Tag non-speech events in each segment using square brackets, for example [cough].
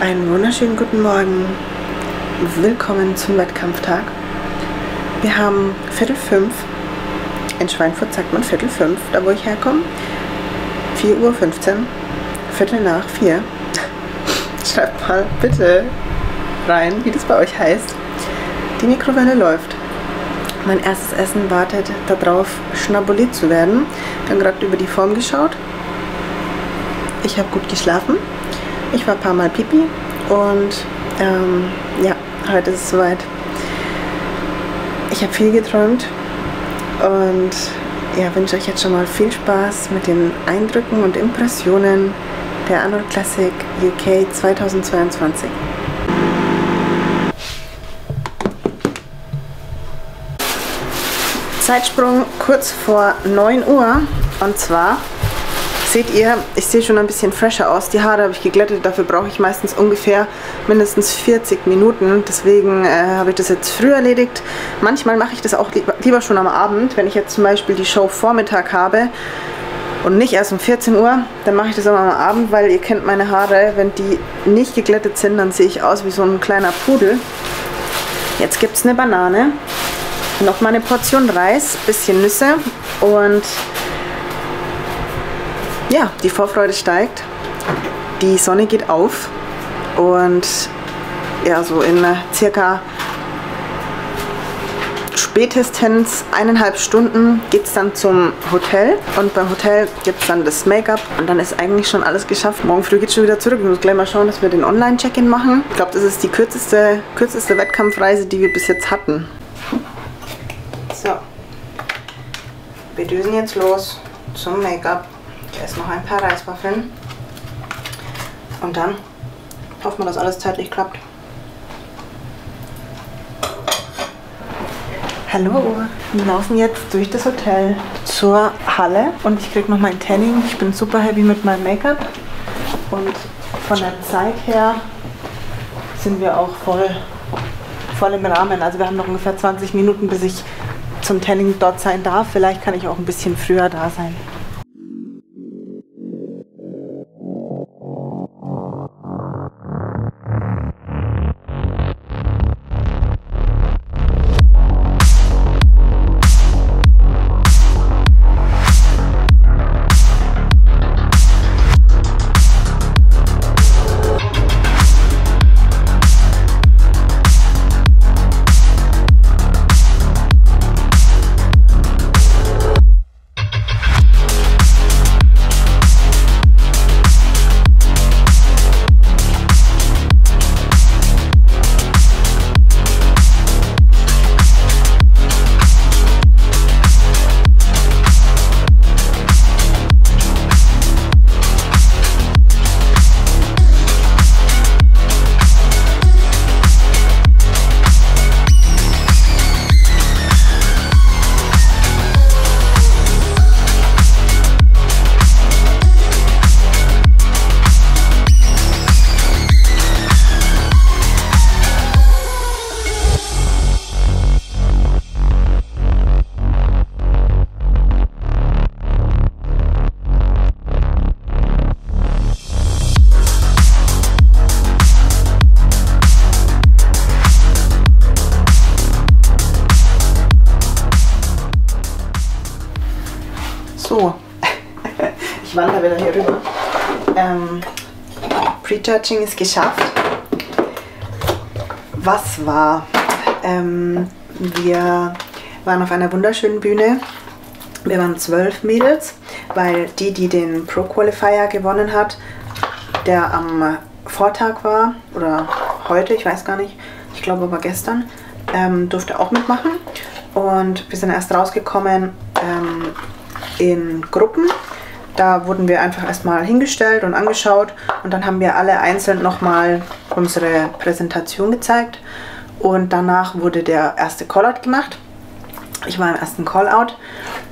Einen wunderschönen guten Morgen. Willkommen zum Wettkampftag. Wir haben Viertel fünf. In Schweinfurt sagt man Viertel fünf, da wo ich herkomme. 4.15 Uhr, Viertel nach vier. [laughs] Schreibt mal bitte rein, wie das bei euch heißt. Die Mikrowelle läuft. Mein erstes Essen wartet darauf, schnabuliert zu werden. Haben gerade über die Form geschaut. Ich habe gut geschlafen. Ich war ein paar Mal pipi und ähm, ja, heute ist es soweit. Ich habe viel geträumt und ja, wünsche euch jetzt schon mal viel Spaß mit den Eindrücken und Impressionen der Arnold Classic UK 2022. Zeitsprung kurz vor 9 Uhr und zwar Seht ihr, ich sehe schon ein bisschen fresher aus. Die Haare habe ich geglättet, dafür brauche ich meistens ungefähr mindestens 40 Minuten. Deswegen äh, habe ich das jetzt früh erledigt. Manchmal mache ich das auch lieber, schon am Abend, wenn ich jetzt zum Beispiel die Show Vormittag habe und nicht erst um 14 Uhr, dann mache ich das immer am Abend, weil ihr kennt meine Haare, wenn die nicht geglättet sind, dann sehe ich aus wie so ein kleiner Pudel. Jetzt gibt es eine Banane, noch mal eine Portion Reis, bisschen Nüsse und ja, die Vorfreude steigt, die Sonne geht auf und ja, so in circa spätestens eineinhalb Stunden geht es dann zum Hotel und beim Hotel gibt es dann das Make-up und dann ist eigentlich schon alles geschafft. Morgen früh geht es schon wieder zurück. Ich muss gleich mal schauen, dass wir den Online-Check-In machen. Ich glaube, das ist die kürzeste, kürzeste Wettkampfreise, die wir bis jetzt hatten. So, wir düsen jetzt los zum Make-up. Esse noch ein paar Reiswaffeln. Und dann hoffen wir, dass alles zeitlich klappt. Hallo, wir laufen jetzt durch das Hotel zur Halle und ich kriege noch mein Tanning. Ich bin super happy mit meinem Make-up und von der Zeit her sind wir auch voll, voll im Rahmen. Also wir haben noch ungefähr 20 Minuten, bis ich zum Tanning dort sein darf. Vielleicht kann ich auch ein bisschen früher da sein. So, [laughs] ich wandere wieder hier rüber. Ähm, Prejudging ist geschafft. Was war? Ähm, wir waren auf einer wunderschönen Bühne. Wir waren zwölf Mädels, weil die, die den Pro Qualifier gewonnen hat, der am Vortag war oder heute, ich weiß gar nicht, ich glaube aber gestern, ähm, durfte auch mitmachen. Und wir sind erst rausgekommen, ähm, in Gruppen. Da wurden wir einfach erstmal hingestellt und angeschaut und dann haben wir alle einzeln nochmal unsere Präsentation gezeigt und danach wurde der erste Callout gemacht. Ich war im ersten Callout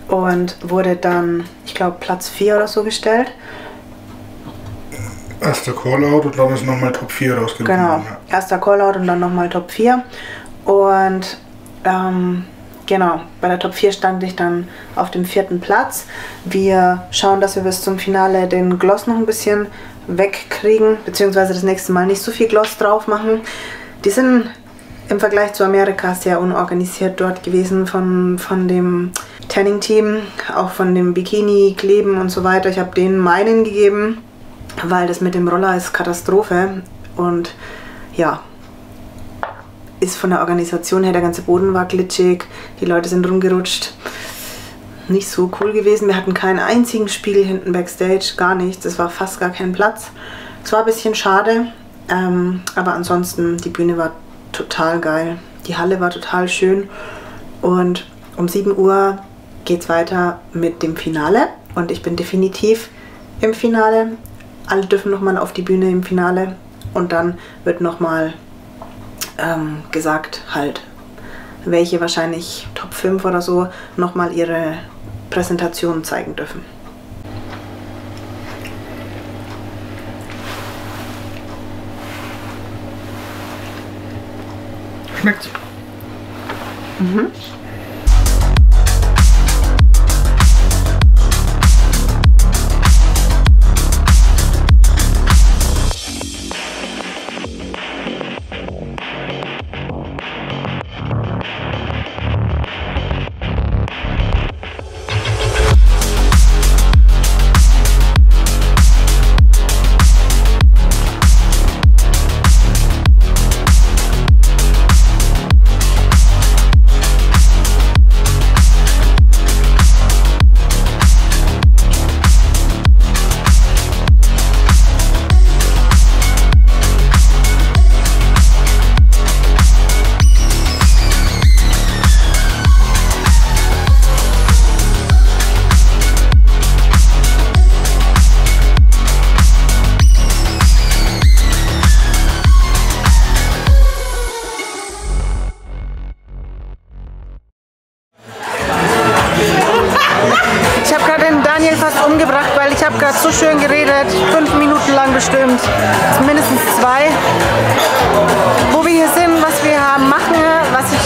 und wurde dann, ich glaube, Platz 4 oder so gestellt. Erster Callout und dann ist nochmal Top 4 rausgekommen. Genau, erster Callout und dann nochmal Top 4. Und ähm, Genau, bei der Top 4 stand ich dann auf dem vierten Platz. Wir schauen, dass wir bis zum Finale den Gloss noch ein bisschen wegkriegen, beziehungsweise das nächste Mal nicht so viel Gloss drauf machen. Die sind im Vergleich zu Amerika sehr unorganisiert dort gewesen von, von dem Tanning-Team, auch von dem Bikini-Kleben und so weiter. Ich habe denen meinen gegeben, weil das mit dem Roller ist Katastrophe. Und ja, ist von der Organisation her, der ganze Boden war glitschig, die Leute sind rumgerutscht. Nicht so cool gewesen. Wir hatten keinen einzigen Spiegel hinten backstage, gar nichts. Es war fast gar kein Platz. Es war ein bisschen schade, ähm, aber ansonsten die Bühne war total geil. Die Halle war total schön und um 7 Uhr geht es weiter mit dem Finale und ich bin definitiv im Finale. Alle dürfen nochmal auf die Bühne im Finale und dann wird nochmal ähm, gesagt, halt, welche wahrscheinlich Top 5 oder so nochmal ihre Präsentation zeigen dürfen. Schmeckt's? Mhm.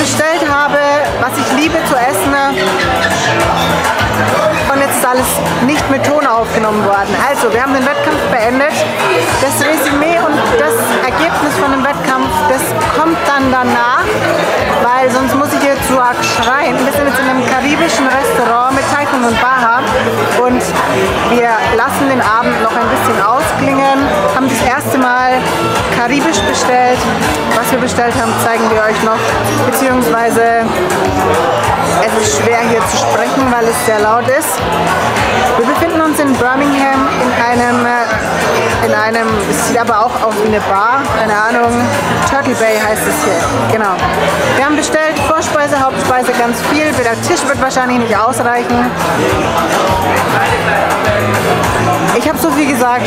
Was ich alles nicht mit Ton aufgenommen worden. Also, wir haben den Wettkampf beendet. Das Resümee und das Ergebnis von dem Wettkampf, das kommt dann danach, weil sonst muss ich hier zu arg schreien. Wir sind jetzt in einem karibischen Restaurant mit Typhoon und Baha und wir lassen den Abend noch ein bisschen ausklingen, haben das erste Mal karibisch bestellt. Was wir bestellt haben, zeigen wir euch noch, beziehungsweise es ist schwer hier zu sprechen, weil es sehr laut ist. Wir befinden uns in Birmingham in einem, äh, in einem, es sieht aber auch aus wie eine Bar, keine Ahnung, Turtle Bay heißt es hier, genau. Wir haben bestellt Vorspeise, Hauptspeise, ganz viel, der Tisch wird wahrscheinlich nicht ausreichen. Ich habe so viel gesagt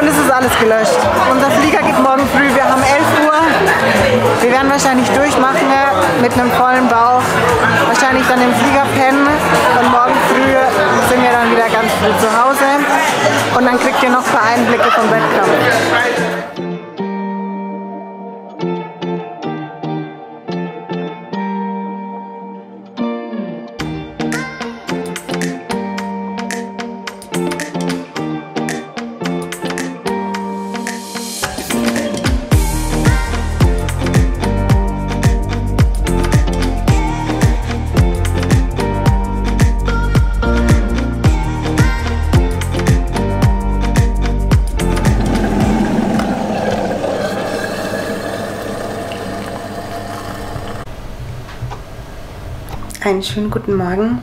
und es ist alles gelöscht. Unser Flieger geht morgen früh, wir haben 11 Uhr. Wir werden wahrscheinlich durchmachen mit einem vollen Bauch, wahrscheinlich dann im Flieger pennen und morgen früh sind wir dann wieder ganz früh zu Hause und dann kriegt ihr noch ein paar Einblicke vom Wettkampf. Einen schönen guten Morgen.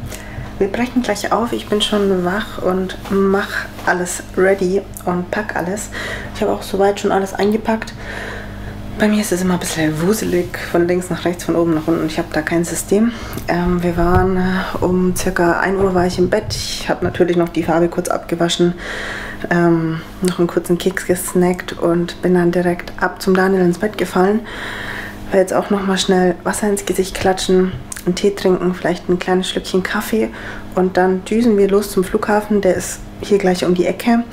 Wir brechen gleich auf. Ich bin schon wach und mache alles ready und pack alles. Ich habe auch soweit schon alles eingepackt. Bei mir ist es immer ein bisschen wuselig, von links nach rechts, von oben nach unten. Ich habe da kein System. Ähm, wir waren äh, um circa 1 Uhr war ich im Bett. Ich habe natürlich noch die Farbe kurz abgewaschen, ähm, noch einen kurzen Keks gesnackt und bin dann direkt ab zum Daniel ins Bett gefallen. Weil jetzt auch noch mal schnell Wasser ins Gesicht klatschen einen Tee trinken, vielleicht ein kleines Schlückchen Kaffee und dann düsen wir los zum Flughafen. Der ist hier gleich um die Ecke.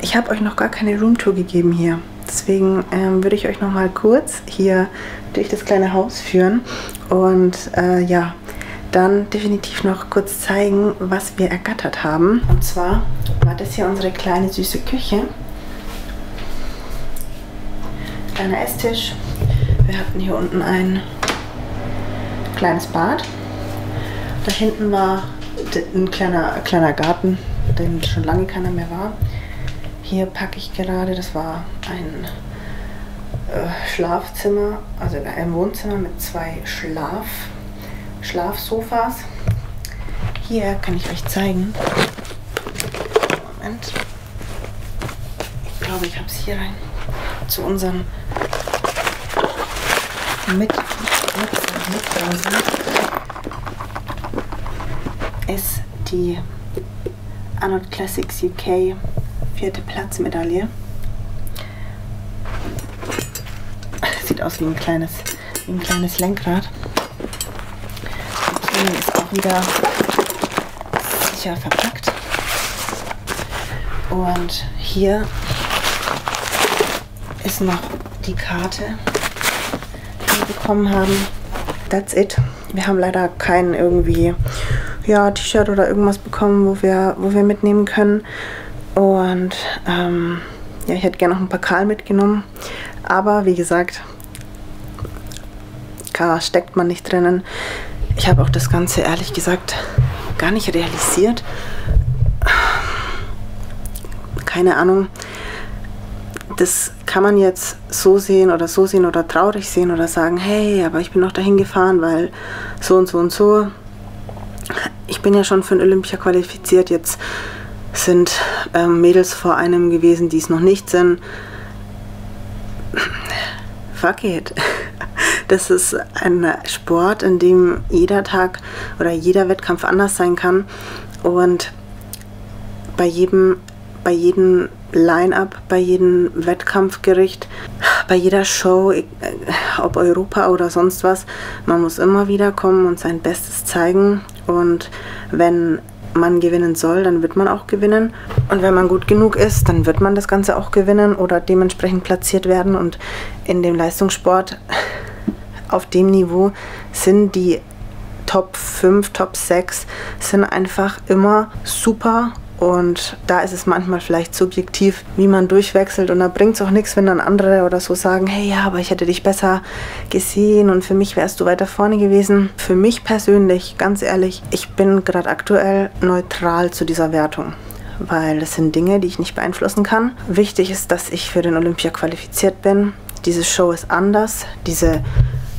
Ich habe euch noch gar keine Roomtour gegeben hier. Deswegen ähm, würde ich euch noch mal kurz hier durch das kleine Haus führen und äh, ja, dann definitiv noch kurz zeigen, was wir ergattert haben. Und zwar war das hier unsere kleine süße Küche. kleiner Esstisch. Wir hatten hier unten ein kleines Bad. Da hinten war ein kleiner, kleiner Garten, den schon lange keiner mehr war. Hier packe ich gerade, das war ein äh, Schlafzimmer, also ein Wohnzimmer mit zwei Schlaf, Schlafsofas. Hier kann ich euch zeigen. Moment. Ich glaube, ich habe es hier rein. Zu unserem mit, mit, mit ist die Arnold Classics UK vierte Platzmedaille. Sieht aus wie ein kleines, wie ein kleines Lenkrad. Die ist auch wieder sicher verpackt. Und hier ist noch die Karte, die wir bekommen haben. That's it. Wir haben leider kein irgendwie ja, T-Shirt oder irgendwas bekommen, wo wir, wo wir mitnehmen können. Und ähm, ja, ich hätte gerne noch ein Pokal mitgenommen. Aber wie gesagt, da steckt man nicht drinnen. Ich habe auch das Ganze ehrlich gesagt gar nicht realisiert. Keine Ahnung. Das kann man jetzt so sehen oder so sehen oder traurig sehen oder sagen, hey, aber ich bin noch dahin gefahren, weil so und so und so. Ich bin ja schon für ein Olympia qualifiziert. Jetzt sind ähm, Mädels vor einem gewesen, die es noch nicht sind. Fuck it. [laughs] Das ist ein Sport, in dem jeder Tag oder jeder Wettkampf anders sein kann. Und bei jedem, bei jedem Line-up, bei jedem Wettkampfgericht, bei jeder Show, äh, ob Europa oder sonst was, man muss immer wieder kommen und sein Bestes zeigen. Und wenn man gewinnen soll, dann wird man auch gewinnen. Und wenn man gut genug ist, dann wird man das Ganze auch gewinnen oder dementsprechend platziert werden. Und in dem Leistungssport auf dem Niveau sind die Top 5, Top 6 sind einfach immer super und da ist es manchmal vielleicht subjektiv, wie man durchwechselt. Und da bringt es auch nichts, wenn dann andere oder so sagen, hey ja, aber ich hätte dich besser gesehen und für mich wärst du weiter vorne gewesen. Für mich persönlich, ganz ehrlich, ich bin gerade aktuell neutral zu dieser Wertung. Weil das sind Dinge, die ich nicht beeinflussen kann. Wichtig ist, dass ich für den Olympia qualifiziert bin. Diese Show ist anders. Diese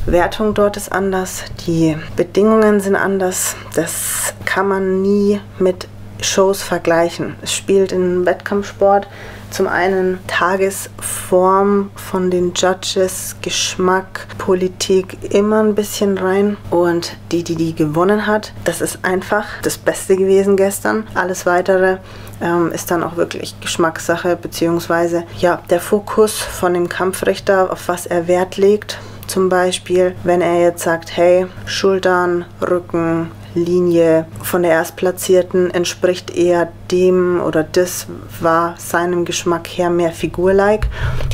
Wertung dort ist anders, die Bedingungen sind anders. Das kann man nie mit Shows vergleichen. Es spielt in Wettkampfsport zum einen Tagesform von den Judges, Geschmack, Politik immer ein bisschen rein. Und die, die die gewonnen hat, das ist einfach das Beste gewesen gestern. Alles Weitere ähm, ist dann auch wirklich Geschmackssache, beziehungsweise ja, der Fokus von dem Kampfrichter, auf was er Wert legt. Zum Beispiel, wenn er jetzt sagt, hey, Schultern, Rücken, Linie von der Erstplatzierten entspricht eher dem oder das war seinem Geschmack her mehr Figur-like,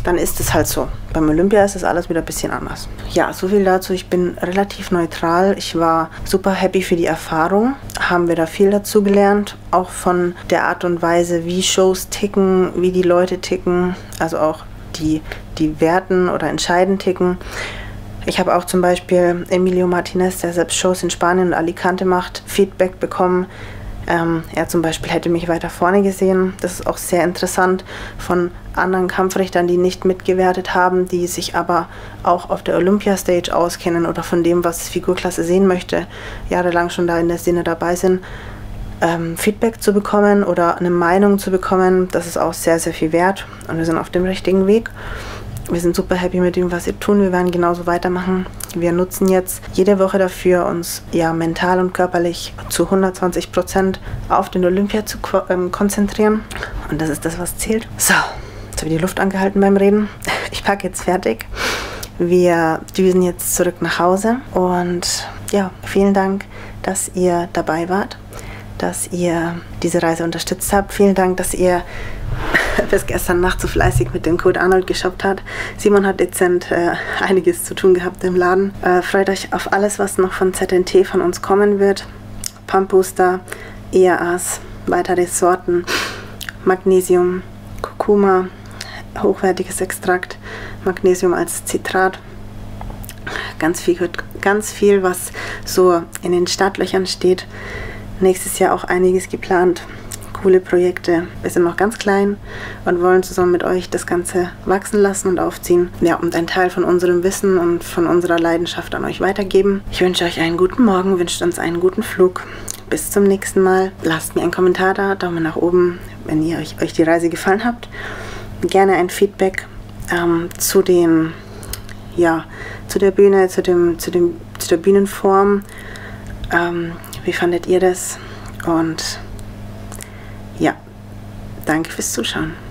dann ist es halt so. Beim Olympia ist das alles wieder ein bisschen anders. Ja, so viel dazu. Ich bin relativ neutral. Ich war super happy für die Erfahrung. Haben wir da viel dazu gelernt. Auch von der Art und Weise, wie Shows ticken, wie die Leute ticken. Also auch die, die werten oder entscheiden ticken. Ich habe auch zum Beispiel Emilio Martinez, der selbst Shows in Spanien und Alicante macht, Feedback bekommen. Ähm, er zum Beispiel hätte mich weiter vorne gesehen. Das ist auch sehr interessant von anderen Kampfrichtern, die nicht mitgewertet haben, die sich aber auch auf der Olympia-Stage auskennen oder von dem, was Figurklasse sehen möchte, jahrelang schon da in der Szene dabei sind. Ähm, Feedback zu bekommen oder eine Meinung zu bekommen, das ist auch sehr, sehr viel wert und wir sind auf dem richtigen Weg. Wir sind super happy mit dem, was wir tun. Wir werden genauso weitermachen. Wir nutzen jetzt jede Woche dafür, uns ja mental und körperlich zu 120 Prozent auf den Olympia zu ähm, konzentrieren. Und das ist das, was zählt. So, jetzt habe ich die Luft angehalten beim Reden. [laughs] Ich packe jetzt fertig. Wir düsen jetzt zurück nach Hause. Und ja, vielen Dank, dass ihr dabei wart, dass ihr diese Reise unterstützt habt. Vielen Dank, dass ihr [laughs] bis gestern Nacht so fleißig mit dem Code Arnold geshoppt hat. Simon hat dezent äh, einiges zu tun gehabt im Laden. Äh, freut euch auf alles, was noch von ZNT von uns kommen wird. Pump Booster, EAAs, weitere Sorten, Magnesium, Kurkuma, hochwertiges Extrakt, Magnesium als Zitrat. Ganz viel, ganz viel, was so in den Startlöchern steht. Nächstes Jahr auch einiges geplant coole Projekte. Wir sind noch ganz klein und wollen zusammen mit euch das Ganze wachsen lassen und aufziehen. Ja, und einen Teil von unserem Wissen und von unserer Leidenschaft an euch weitergeben. Ich wünsche euch einen guten Morgen, wünsche uns einen guten Flug. Bis zum nächsten Mal. Lasst mir einen Kommentar da, Daumen nach oben, wenn ihr euch, euch die Reise gefallen habt. Gerne ein Feedback ähm, zu den, ja, zu der Bühne, zu dem, zu dem, zu der Bühnenform. Ähm, wie fandet ihr das? Und danke fürs Zuschauen.